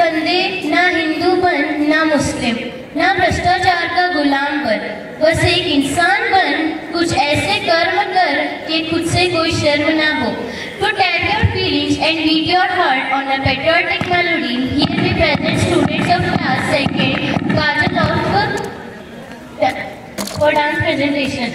हिंदू बन ना मुस्लिम ना भ्रष्टाचार का गुलाम बन बस एक इंसान बन कुछ ऐसे कर्म कर कि खुद से कोई शर्म ना हो To tell your feelings and beat your heart on a patriotic melody, here we present students of class second, Kajal of for dance presentation.